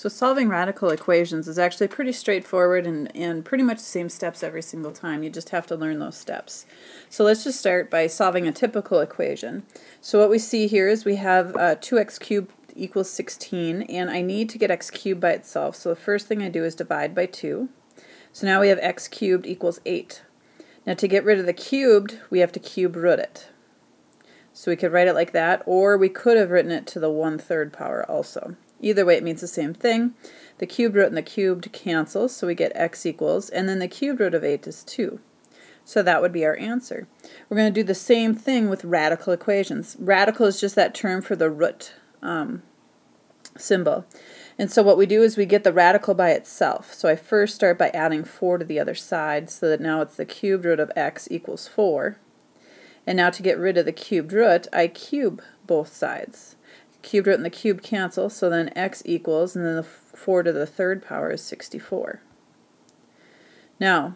So solving radical equations is actually pretty straightforward and, and pretty much the same steps every single time. You just have to learn those steps. So let's just start by solving a typical equation. So what we see here is we have uh, 2x cubed equals 16 and I need to get x cubed by itself. So the first thing I do is divide by 2. So now we have x cubed equals 8. Now to get rid of the cubed, we have to cube root it. So we could write it like that, or we could have written it to the one-third power also. Either way, it means the same thing. The cubed root and the cubed cancel, so we get x equals, and then the cubed root of 8 is 2. So that would be our answer. We're going to do the same thing with radical equations. Radical is just that term for the root um, symbol. And so what we do is we get the radical by itself. So I first start by adding 4 to the other side, so that now it's the cubed root of x equals 4. And now to get rid of the cubed root, I cube both sides cubed root and the cube cancel, so then x equals, and then the 4 to the third power is 64. Now,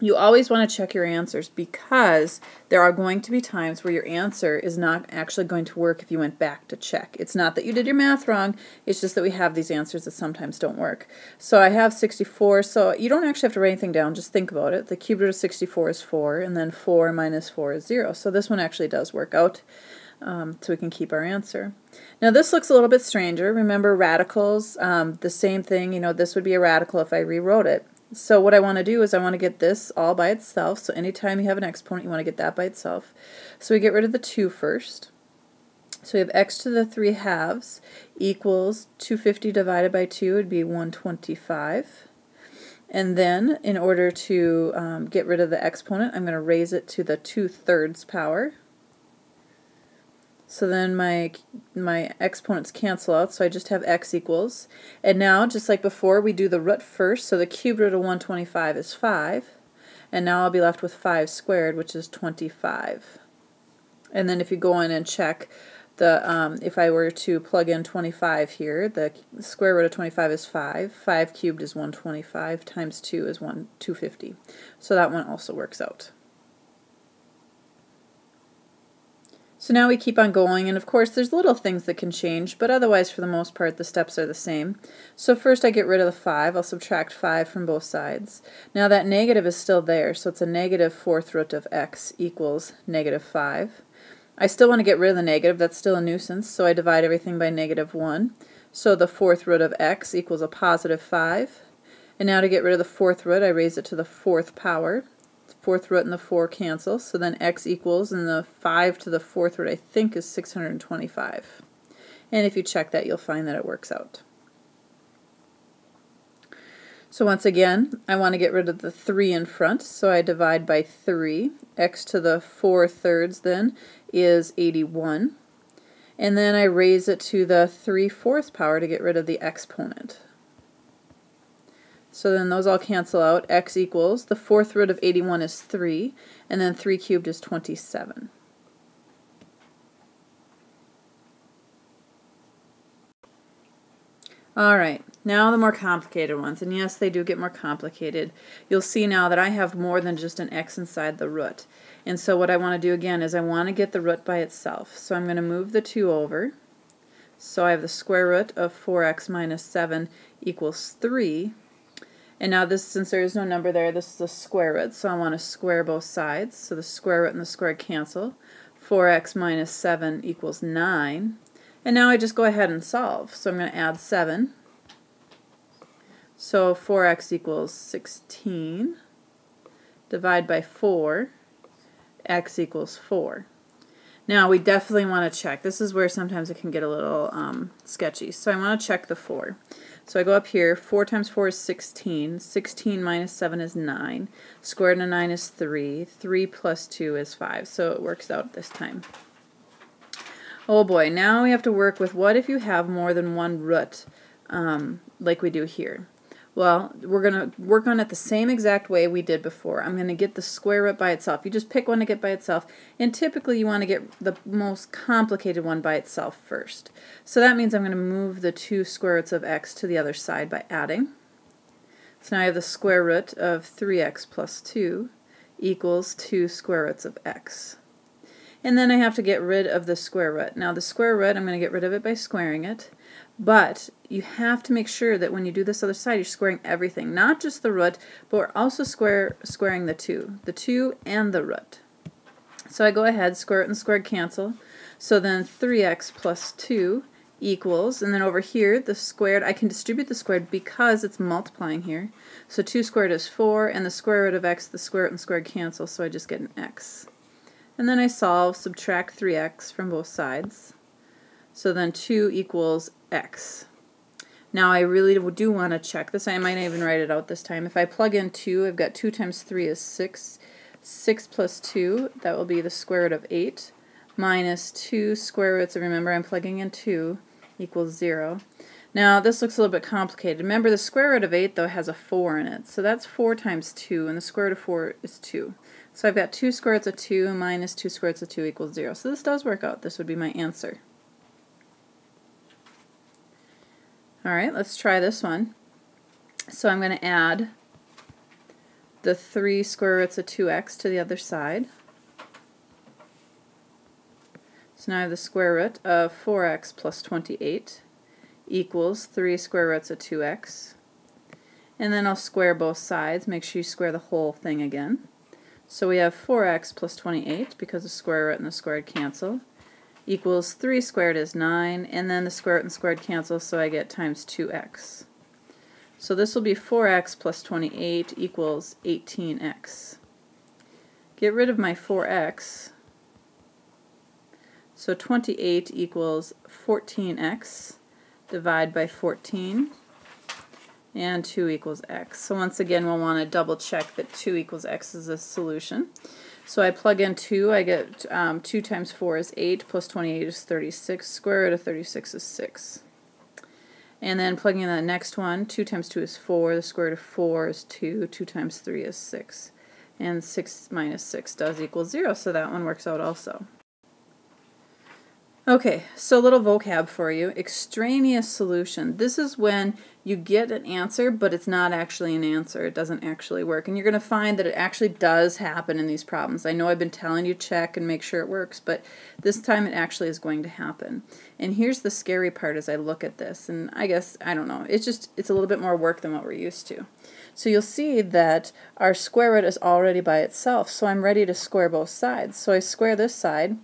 you always want to check your answers because there are going to be times where your answer is not actually going to work if you went back to check. It's not that you did your math wrong, it's just that we have these answers that sometimes don't work. So I have 64, so you don't actually have to write anything down, just think about it. The cube root of 64 is 4, and then 4 minus 4 is 0. So this one actually does work out um, so we can keep our answer. Now this looks a little bit stranger. Remember radicals, um, the same thing, you know, this would be a radical if I rewrote it. So what I want to do is I want to get this all by itself. So anytime you have an exponent, you want to get that by itself. So we get rid of the 2 first. So we have x to the 3 halves equals 250 divided by 2 would be 125. And then in order to um, get rid of the exponent, I'm going to raise it to the 2 thirds power. So then my my exponents cancel out, so I just have x equals. And now, just like before, we do the root first, so the cube root of 125 is 5. And now I'll be left with 5 squared, which is 25. And then if you go in and check, the um, if I were to plug in 25 here, the square root of 25 is 5. 5 cubed is 125, times 2 is 1, 250. So that one also works out. So now we keep on going, and of course there's little things that can change, but otherwise for the most part the steps are the same. So first I get rid of the 5, I'll subtract 5 from both sides. Now that negative is still there, so it's a negative fourth root of x equals negative 5. I still want to get rid of the negative, that's still a nuisance, so I divide everything by negative 1. So the fourth root of x equals a positive 5. And now to get rid of the fourth root, I raise it to the fourth power fourth root and the 4 cancel, so then x equals, and the 5 to the fourth root I think is 625. And if you check that, you'll find that it works out. So once again, I want to get rid of the 3 in front, so I divide by 3. x to the 4 thirds then is 81. And then I raise it to the 3 fourths power to get rid of the exponent. So then those all cancel out. x equals, the fourth root of 81 is 3, and then 3 cubed is 27. Alright, now the more complicated ones, and yes, they do get more complicated. You'll see now that I have more than just an x inside the root. And so what I want to do again is I want to get the root by itself. So I'm going to move the 2 over. So I have the square root of 4x minus 7 equals 3. And now this, since there is no number there, this is a square root, so I want to square both sides. So the square root and the square cancel. 4x minus 7 equals 9. And now I just go ahead and solve. So I'm going to add 7. So 4x equals 16. Divide by 4. x equals 4. Now we definitely want to check. This is where sometimes it can get a little um, sketchy. So I want to check the 4. So I go up here, 4 times 4 is 16, 16 minus 7 is 9, square root of 9 is 3, 3 plus 2 is 5, so it works out this time. Oh boy, now we have to work with what if you have more than one root, um, like we do here. Well, we're going to work on it the same exact way we did before. I'm going to get the square root by itself. You just pick one to get by itself, and typically you want to get the most complicated one by itself first. So that means I'm going to move the two square roots of x to the other side by adding. So now I have the square root of 3x plus 2 equals 2 square roots of x. And then I have to get rid of the square root. Now the square root, I'm going to get rid of it by squaring it. But you have to make sure that when you do this other side, you're squaring everything, not just the root, but we're also square squaring the 2, the 2 and the root. So I go ahead, square root and squared cancel. So then 3x plus 2 equals, and then over here, the squared, I can distribute the squared because it's multiplying here. So 2 squared is 4, and the square root of x, the square root and squared cancel, so I just get an x. And then I solve, subtract 3x from both sides. So then 2 equals x. Now I really do want to check this. I might even write it out this time. If I plug in 2, I've got 2 times 3 is 6. 6 plus 2, that will be the square root of 8, minus 2 square roots, remember I'm plugging in 2, equals 0. Now this looks a little bit complicated. Remember the square root of 8 though has a 4 in it, so that's 4 times 2, and the square root of 4 is 2. So I've got 2 square roots of 2 minus 2 square roots of 2 equals 0. So this does work out. This would be my answer. Alright, let's try this one. So I'm going to add the 3 square roots of 2x to the other side. So now I have the square root of 4x plus 28 equals 3 square roots of 2x. And then I'll square both sides. Make sure you square the whole thing again. So we have 4x plus 28 because the square root and the squared cancel equals 3 squared is 9, and then the square root and squared cancel, so I get times 2x. So this will be 4x plus 28 equals 18x. Get rid of my 4x, so 28 equals 14x, divide by 14, and 2 equals x. So once again, we'll want to double check that 2 equals x is a solution. So I plug in 2, I get um, 2 times 4 is 8, plus 28 is 36, square root of 36 is 6. And then plugging in the next one, 2 times 2 is 4, the square root of 4 is 2, 2 times 3 is 6. And 6 minus 6 does equal 0, so that one works out also. Okay, so a little vocab for you. Extraneous solution. This is when you get an answer, but it's not actually an answer. It doesn't actually work. And you're going to find that it actually does happen in these problems. I know I've been telling you check and make sure it works, but this time it actually is going to happen. And here's the scary part as I look at this. And I guess, I don't know, it's just, it's a little bit more work than what we're used to. So you'll see that our square root is already by itself, so I'm ready to square both sides. So I square this side,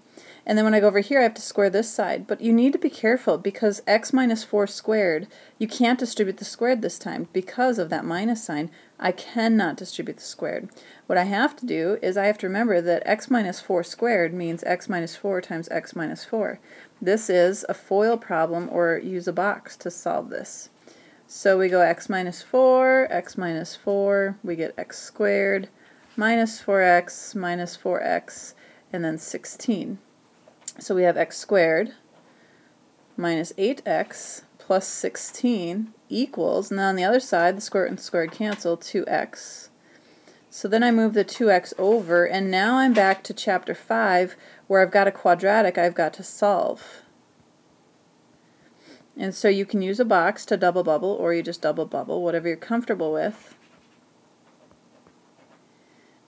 and then when I go over here, I have to square this side. But you need to be careful because x minus 4 squared, you can't distribute the squared this time because of that minus sign. I cannot distribute the squared. What I have to do is I have to remember that x minus 4 squared means x minus 4 times x minus 4. This is a FOIL problem or use a box to solve this. So we go x minus 4, x minus 4, we get x squared, minus 4x, minus 4x, and then 16. So we have x squared minus 8x plus 16 equals, and then on the other side, the square root and squared cancel, 2x. So then I move the 2x over, and now I'm back to chapter 5, where I've got a quadratic I've got to solve. And so you can use a box to double bubble, or you just double bubble, whatever you're comfortable with.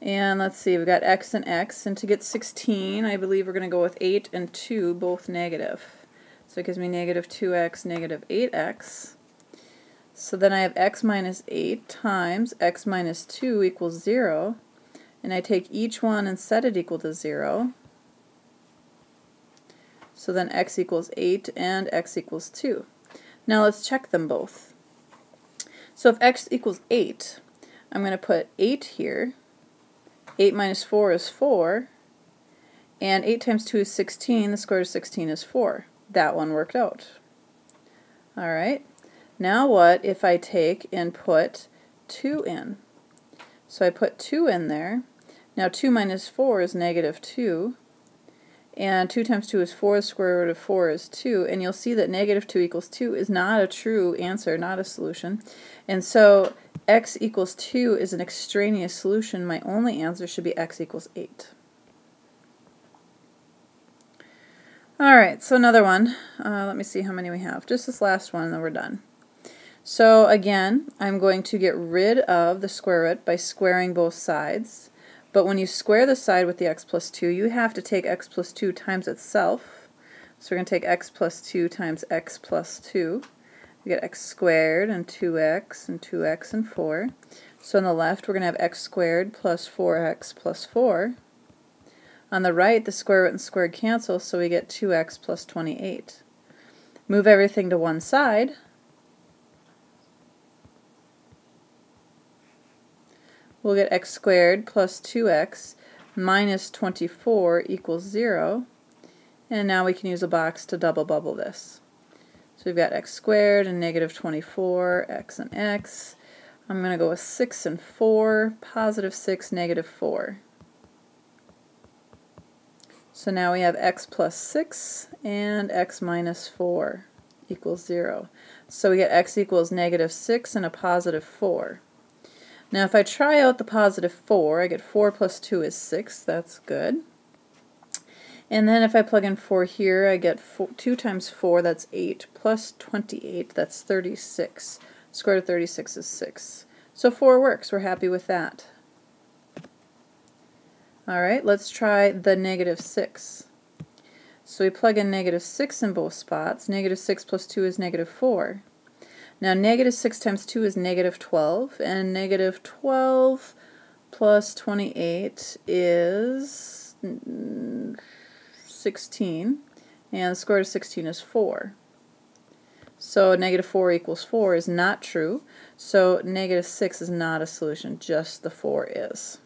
And let's see, we've got x and x, and to get 16, I believe we're going to go with 8 and 2, both negative. So it gives me negative 2x, negative 8x. So then I have x minus 8 times x minus 2 equals 0. And I take each one and set it equal to 0. So then x equals 8 and x equals 2. Now let's check them both. So if x equals 8, I'm going to put 8 here 8 minus 4 is 4, and 8 times 2 is 16, the square root of 16 is 4. That one worked out. Alright, now what if I take and put 2 in? So I put 2 in there. Now 2 minus 4 is negative 2, and 2 times 2 is 4, the square root of 4 is 2, and you'll see that negative 2 equals 2 is not a true answer, not a solution. And so x equals 2 is an extraneous solution, my only answer should be x equals 8. Alright, so another one. Uh, let me see how many we have. Just this last one, and then we're done. So again, I'm going to get rid of the square root by squaring both sides. But when you square the side with the x plus 2, you have to take x plus 2 times itself. So we're going to take x plus 2 times x plus 2. We get x squared and 2x and 2x and 4. So on the left we're going to have x squared plus 4x plus 4. On the right the square root and squared cancel so we get 2x plus 28. Move everything to one side. We'll get x squared plus 2x minus 24 equals 0. And now we can use a box to double bubble this. So we've got x squared and negative 24, x and x. I'm going to go with 6 and 4, positive 6, negative 4. So now we have x plus 6 and x minus 4 equals 0. So we get x equals negative 6 and a positive 4. Now if I try out the positive 4, I get 4 plus 2 is 6. That's good. And then if I plug in 4 here, I get four, 2 times 4, that's 8, plus 28, that's 36. Square root of 36 is 6. So 4 works. We're happy with that. Alright, let's try the negative 6. So we plug in negative 6 in both spots. Negative 6 plus 2 is negative 4. Now negative 6 times 2 is negative 12, and negative 12 plus 28 is 16, and the square root of 16 is 4. So negative 4 equals 4 is not true, so negative 6 is not a solution, just the 4 is.